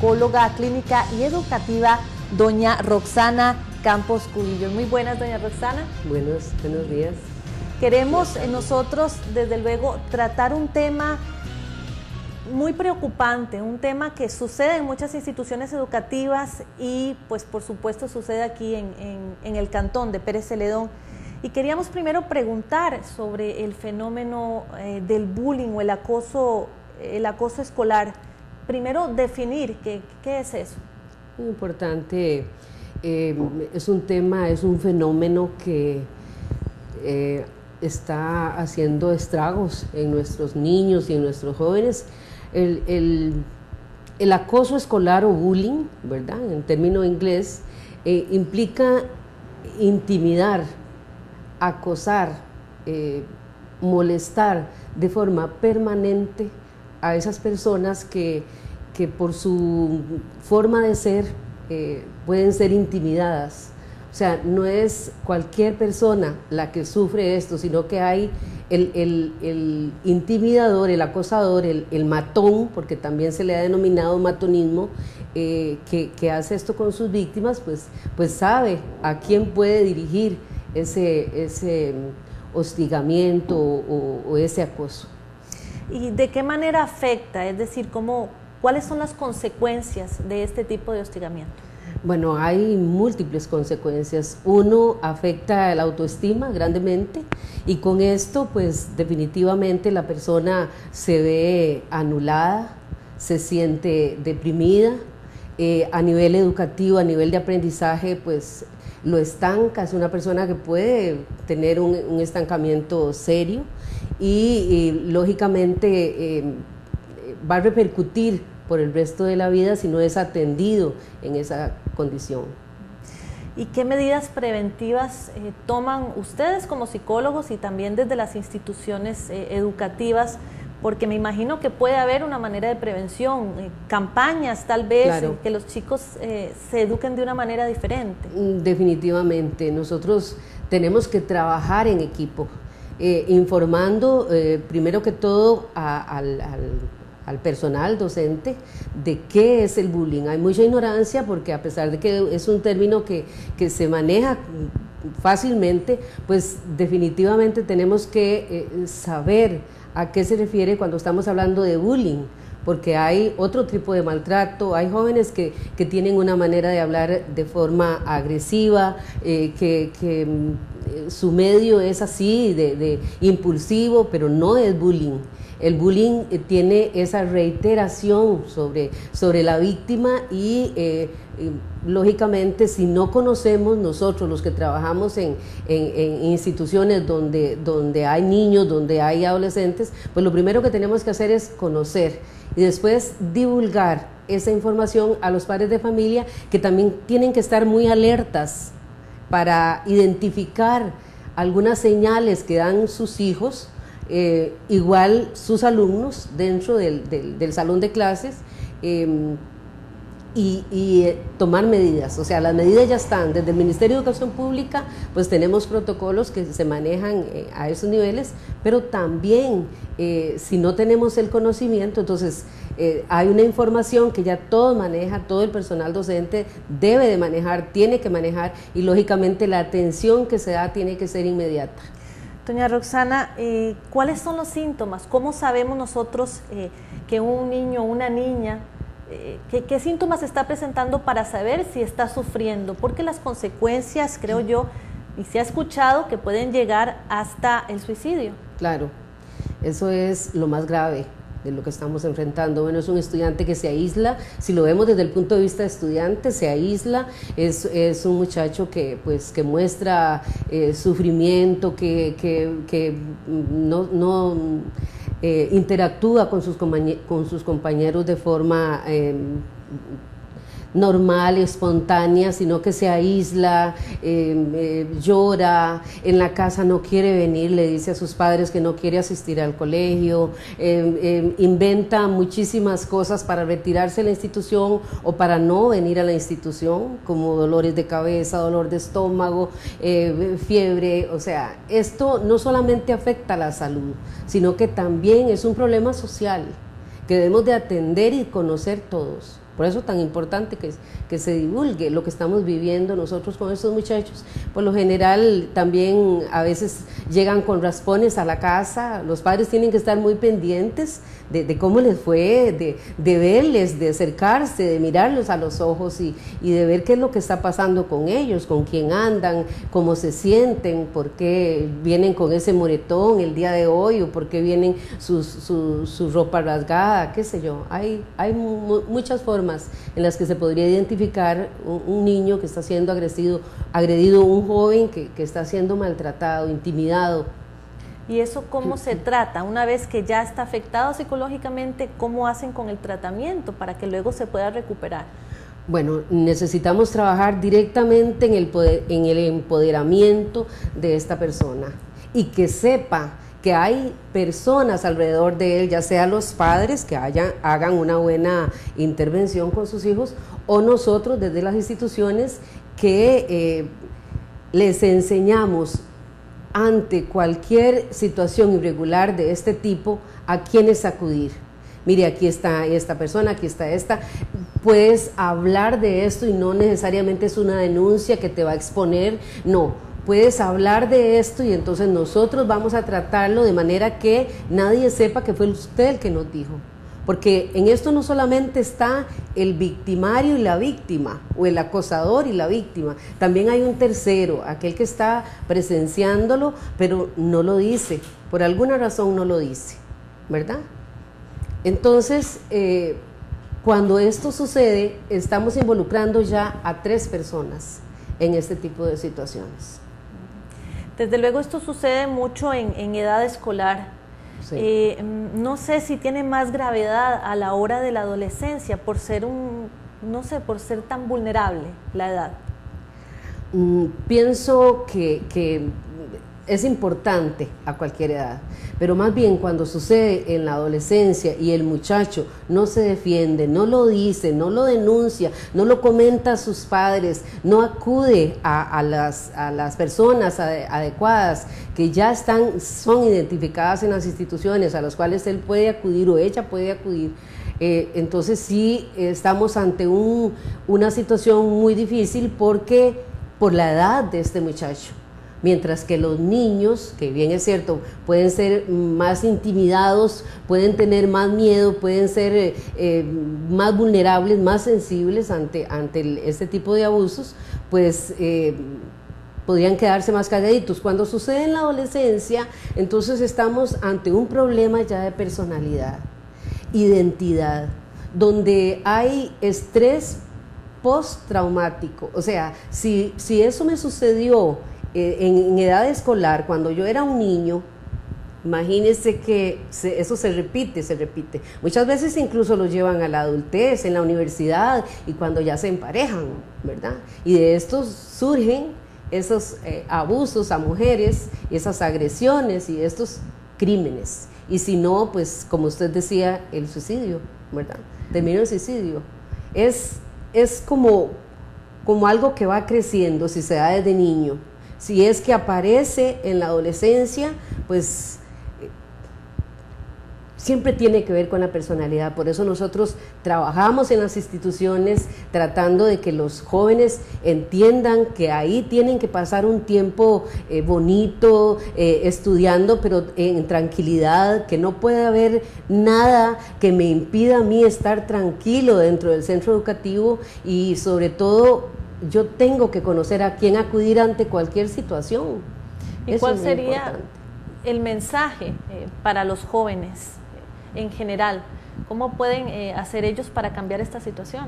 psicóloga clínica y educativa, doña Roxana Campos Cubillos. Muy buenas, doña Roxana. Buenos, buenos días. Queremos nosotros, desde luego, tratar un tema muy preocupante, un tema que sucede en muchas instituciones educativas y pues por supuesto sucede aquí en, el cantón de Pérez Celedón. Y queríamos primero preguntar sobre el fenómeno eh, del bullying o el acoso, el acoso escolar. Primero definir qué, qué es eso. Muy importante, eh, es un tema, es un fenómeno que eh, está haciendo estragos en nuestros niños y en nuestros jóvenes. El, acoso escolar o bullying, ¿verdad? En término inglés, eh, implica intimidar, acosar, molestar de forma permanente a esas personas que, por su forma de ser eh, pueden ser intimidadas o sea, no es cualquier persona la que sufre esto, sino que hay el, intimidador, el acosador, el, matón, porque también se le ha denominado matonismo, eh, que, hace esto con sus víctimas, pues, pues sabe a quién puede dirigir ese, ese hostigamiento o, ese acoso. ¿Y de qué manera afecta? Es decir, ¿cómo, ¿cuáles son las consecuencias de este tipo de hostigamiento? Bueno, hay múltiples consecuencias. Uno afecta la autoestima grandemente y con esto pues definitivamente la persona se ve anulada, se siente deprimida, eh, a nivel educativo, a nivel de aprendizaje pues lo estanca, es una persona que puede tener un, estancamiento serio y, lógicamente eh, va a repercutir por el resto de la vida si no es atendido en esa condición. ¿Y qué medidas preventivas eh, toman ustedes como psicólogos y también desde las instituciones eh, educativas? Porque me imagino que puede haber una manera de prevención, eh, campañas tal vez, que los chicos se eduquen de una manera diferente. Mm, definitivamente, nosotros tenemos que trabajar en equipo, informando primero que todo al al personal docente de qué es el bullying. Hay mucha ignorancia porque a pesar de que es un término que, se maneja fácilmente, pues definitivamente tenemos que eh, saber a qué se refiere cuando estamos hablando de bullying porque hay otro tipo de maltrato, hay jóvenes que, tienen una manera de hablar de forma agresiva, eh, que, su medio es así, de, impulsivo, pero no es bullying. El bullying eh, tiene esa reiteración sobre, sobre la víctima y, eh, lógicamente si no conocemos nosotros los que trabajamos en, instituciones donde, donde hay niños, donde hay adolescentes, pues lo primero que tenemos que hacer es conocer y después divulgar esa información a los padres de familia que también tienen que estar muy alertas para identificar algunas señales que dan sus hijos eh, igual sus alumnos dentro del, salón de clases em, y, eh, tomar medidas. O sea, las medidas ya están. Desde el Ministerio de Educación Pública, pues tenemos protocolos que se manejan eh, a esos niveles, pero también si no tenemos el conocimiento, entonces hay una información que ya todo maneja, todo el personal docente debe de manejar, tiene que manejar y lógicamente la atención que se da tiene que ser inmediata. Doña Roxana, eh, ¿cuáles son los síntomas? ¿Cómo sabemos nosotros eh, que un niño o una niña, eh, qué síntomas está presentando para saber si está sufriendo? Porque las consecuencias, creo yo, y se ha escuchado que pueden llegar hasta el suicidio. Claro, eso es lo más grave de lo que estamos enfrentando. Bueno, es un estudiante que se aísla, si lo vemos desde el punto de vista de estudiante, se aísla, es, es un muchacho que, pues, que muestra eh, sufrimiento, que, que, no, no eh, interactúa con sus, con sus compañeros de forma... Em, normal, espontánea, sino que se aísla, em, eh, llora, en la casa no quiere venir, le dice a sus padres que no quiere asistir al colegio, em, inventa muchísimas cosas para retirarse de la institución o para no venir a la institución, como dolores de cabeza, dolor de estómago, eh, fiebre, o sea, esto no solamente afecta a la salud, sino que también es un problema social que debemos de atender y conocer todos Por eso es tan importante que, se divulgue lo que estamos viviendo nosotros con estos muchachos. Por lo general también a veces llegan con raspones a la casa, los padres tienen que estar muy pendientes de, cómo les fue, de, de, verles, de acercarse, de mirarlos a los ojos y, de ver qué es lo que está pasando con ellos, con quién andan, cómo se sienten, por qué vienen con ese moretón el día de hoy o por qué vienen su, su, ropa rasgada, qué sé yo. Hay, hay muchas formas en las que se podría identificar un, niño que está siendo agredido, agredido un joven que, que está siendo maltratado, intimidado ¿Y eso cómo se trata? Una vez que ya está afectado psicológicamente, ¿cómo hacen con el tratamiento para que luego se pueda recuperar? Bueno, necesitamos trabajar directamente en el, en el empoderamiento de esta persona y que sepa que hay personas alrededor de él, ya sea los padres que hagan una buena intervención con sus hijos o nosotros desde las instituciones que eh, les enseñamos ante cualquier situación irregular de este tipo, ¿a quiénes acudir? Mire, aquí está esta persona, aquí está esta. Puedes hablar de esto y no necesariamente es una denuncia que te va a exponer, no. Puedes hablar de esto y entonces nosotros vamos a tratarlo de manera que nadie sepa que fue usted el que nos dijo. Porque en esto no solamente está el victimario y la víctima, o el acosador y la víctima, también hay un tercero, aquel que está presenciándolo, pero no lo dice, por alguna razón no lo dice, ¿verdad? Entonces, eh, cuando esto sucede, estamos involucrando ya a tres personas en este tipo de situaciones. Desde luego esto sucede mucho en, en edad escolar eh, mm, no sé si tiene más gravedad a la hora de la adolescencia por ser un, no sé, por ser tan vulnerable la edad. Mm, pienso que, que es importante a cualquier edad, pero más bien cuando sucede en la adolescencia y el muchacho no se defiende, no lo dice, no lo denuncia, no lo comenta a sus padres, no acude a, las, personas adecuadas que ya están, son identificadas en las instituciones a las cuales él puede acudir o ella puede acudir, eh, entonces sí estamos ante un, una situación muy difícil porque por la edad de este muchacho mientras que los niños, que bien es cierto, pueden ser más intimidados, pueden tener más miedo, pueden ser eh, eh, más vulnerables, más sensibles ante, ante este tipo de abusos, pues eh, podrían quedarse más calladitos. Cuando sucede en la adolescencia, entonces estamos ante un problema ya de personalidad, identidad, donde hay estrés postraumático. O sea, si, si eso me sucedió eh, en, edad escolar, cuando yo era un niño, imagínense que eso se repite, se repite. Muchas veces incluso lo llevan a la adultez, en la universidad y cuando ya se emparejan, ¿verdad? Y de estos surgen esos eh, abusos a mujeres, esas agresiones y estos crímenes. Y si no, pues como usted decía, el suicidio, ¿verdad? Termina el suicidio. Es, es como, como algo que va creciendo si se da desde niño si es que aparece en la adolescencia, pues siempre tiene que ver con la personalidad. Por eso nosotros trabajamos en las instituciones tratando de que los jóvenes entiendan que ahí tienen que pasar un tiempo eh, bonito, eh, estudiando, pero en tranquilidad, que no puede haber nada que me impida a mí estar tranquilo dentro del centro educativo y sobre todo yo tengo que conocer a quién acudir ante cualquier situación. ¿Y cuál sería el mensaje eh, para los jóvenes eh, en general? ¿Cómo pueden eh, hacer ellos para cambiar esta situación?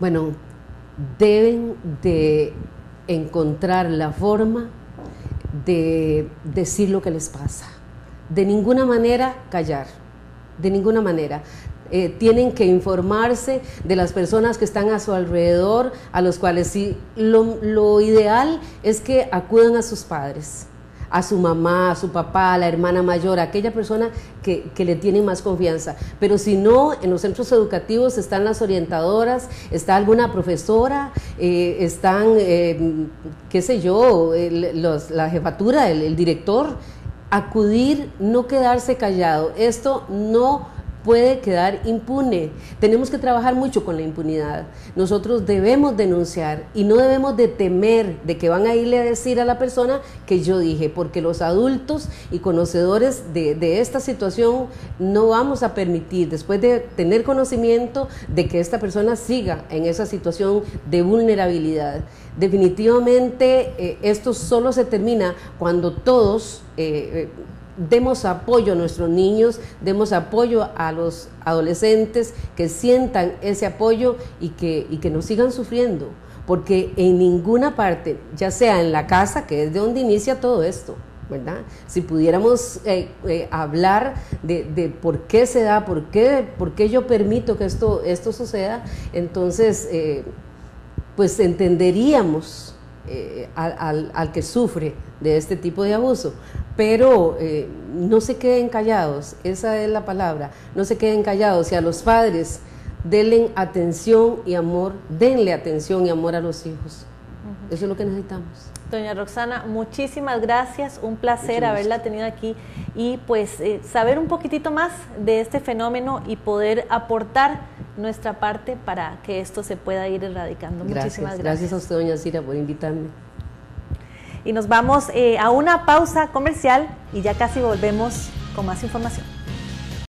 Bueno, deben de encontrar la forma de decir lo que les pasa. De ninguna manera callar, de ninguna manera. Eh, tienen que informarse de las personas que están a su alrededor, a los cuales sí, lo, ideal es que acudan a sus padres, a su mamá, a su papá, a la hermana mayor, a aquella persona que, le tiene más confianza. Pero si no, en los centros educativos están las orientadoras, está alguna profesora, eh, están, eh, qué sé yo, la jefatura, el director, acudir, no quedarse callado. Esto no puede quedar impune. Tenemos que trabajar mucho con la impunidad. Nosotros debemos denunciar y no debemos de temer de que van a irle a decir a la persona que yo dije, porque los adultos y conocedores de, esta situación no vamos a permitir, después de tener conocimiento, de que esta persona siga en esa situación de vulnerabilidad. Definitivamente eh, esto solo se termina cuando todos... Eh, eh, demos apoyo a nuestros niños, demos apoyo a los adolescentes que sientan ese apoyo y que, y que no sigan sufriendo, porque en ninguna parte, ya sea en la casa, que es de donde inicia todo esto, ¿verdad? Si pudiéramos eh, eh, hablar de, por qué se da, por qué, por qué yo permito que esto, esto suceda, entonces, eh, pues entenderíamos al, al, que sufre de este tipo de abuso pero eh, no se queden callados, esa es la palabra, no se queden callados y a los padres denle atención y amor, denle atención y amor a los hijos. Eso es lo que necesitamos. Doña Roxana, muchísimas gracias, un placer haberla tenido aquí y pues eh, saber un poquitito más de este fenómeno y poder aportar nuestra parte para que esto se pueda ir erradicando. Muchísimas gracias. Gracias a usted, doña Cira, por invitarme y nos vamos eh, a una pausa comercial y ya casi volvemos con más información.